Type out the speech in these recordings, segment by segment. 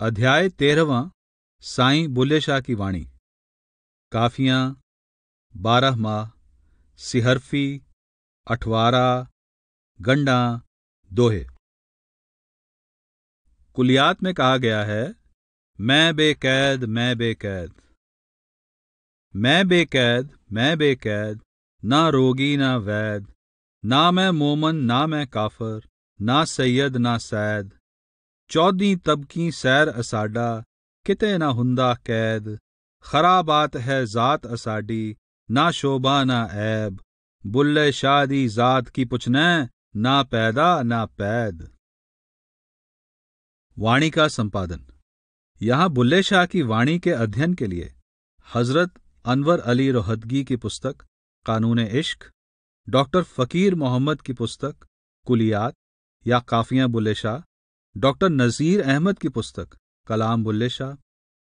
अध्याय तेरहवा, साईं बुल्ले शाह की वाणी। काफियाँ बारह माह सिहरफी, अठवारा, गंडा, दोहे। कुलियात में कहा गया है, मैं बेकैद मैं बेकैद। मैं बेकैद मैं बेकैद, ना रोगी, ना वैद। ना मैं मोमन, ना मैं काफर, ना सैयद, ना सैद। चौदी तबकी सैर असाडा, किते ना हुंदा कैद। खरा बात है जात असाडी, ना शोभा, ना ऐब। बुल्ले शादी जात की पुछने, ना पैदा, ना पैद। वाणी का संपादन। यहाँ बुल्ले शाह की वाणी के अध्ययन के लिए हज़रत अनवर अली रोहतगी की पुस्तक, कानून इश्क, डॉक्टर फकीर मोहम्मद की पुस्तक, कुलियात, या काफियाँ बुल्ले शाह डॉक्टर नज़ीर अहमद की पुस्तक, कलाम बुल्ले शाह,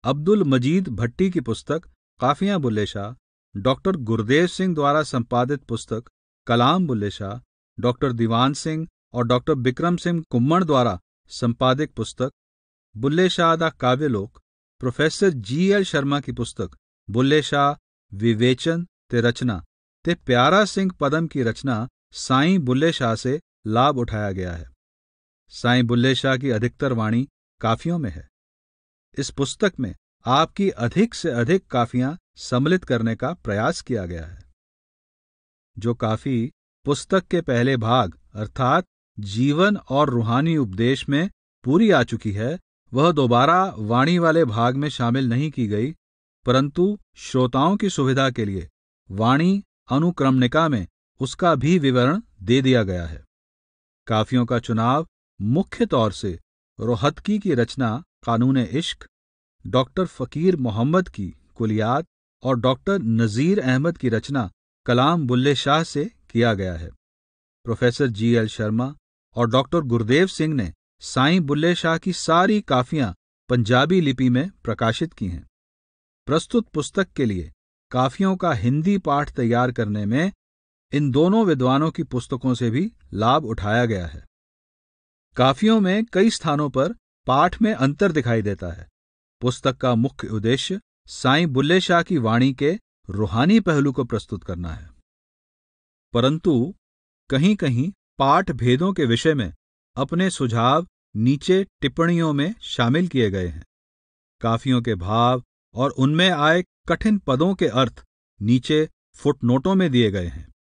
अब्दुल मजीद भट्टी की पुस्तक, काफियाँ बुल्ले शाह, डॉक्टर गुरदेव सिंह द्वारा संपादित पुस्तक, कलाम बुल्ले शाह, डॉक्टर दीवान सिंह और डॉक्टर बिक्रम सिंह कुम्मण द्वारा संपादित पुस्तक, बुल्ले शाह दा काव्यलोक प्रोफेसर जी एल शर्मा की पुस्तक, बुल्ले शाह, विवेचन ते रचना, ते प्यारा सिंह पदम की रचना साईं बुल्ले शाह से लाभ उठाया गया है। साईं बुल्ले शाह की अधिकतर वाणी काफियों में है। इस पुस्तक में आपकी अधिक से अधिक काफियाँ सम्मिलित करने का प्रयास किया गया है। जो काफ़ी पुस्तक के पहले भाग, अर्थात जीवन और रूहानी उपदेश में पूरी आ चुकी है, वह दोबारा वाणी वाले भाग में शामिल नहीं की गई, परंतु श्रोताओं की सुविधा के लिए वाणी अनुक्रमणिका में उसका भी विवरण दे दिया गया है। काफियों का चुनाव मुख्य तौर से रोहतकी की रचना कानून इश्क, डॉक्टर फकीर मोहम्मद की कुलियात और डॉक्टर नज़ीर अहमद की रचना कलाम बुल्ले शाह से किया गया है। प्रोफेसर जी एल शर्मा और डॉक्टर गुरदेव सिंह ने साईं बुल्ले शाह की सारी काफियाँ पंजाबी लिपि में प्रकाशित की हैं। प्रस्तुत पुस्तक के लिए काफियों का हिंदी पाठ तैयार करने में इन दोनों विद्वानों की पुस्तकों से भी लाभ उठाया गया है। काफियों में कई स्थानों पर पाठ में अंतर दिखाई देता है। पुस्तक का मुख्य उद्देश्य साईं बुल्ले शाह की वाणी के रूहानी पहलू को प्रस्तुत करना है। परंतु कहीं कहीं पाठ भेदों के विषय में अपने सुझाव नीचे टिप्पणियों में शामिल किए गए हैं। काफियों के भाव और उनमें आए कठिन पदों के अर्थ नीचे फुटनोटों में दिए गए हैं।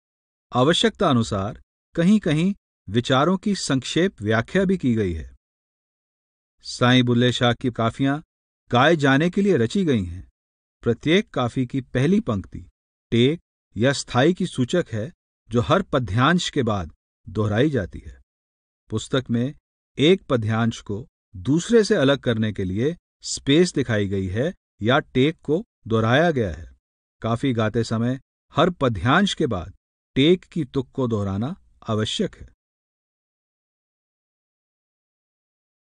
आवश्यकता अनुसार कहीं कहीं विचारों की संक्षेप व्याख्या भी की गई है। साईं बुल्ले शाह की काफियाँ गाए जाने के लिए रची गई हैं। प्रत्येक काफ़ी की पहली पंक्ति, टेक या स्थायी की सूचक है, जो हर पद्यांश के बाद दोहराई जाती है। पुस्तक में एक पद्यांश को दूसरे से अलग करने के लिए स्पेस दिखाई गई है या टेक को दोहराया गया है। काफ़ी गाते समय हर पद्यांश के बाद टेक की तुक को दोहराना आवश्यक है।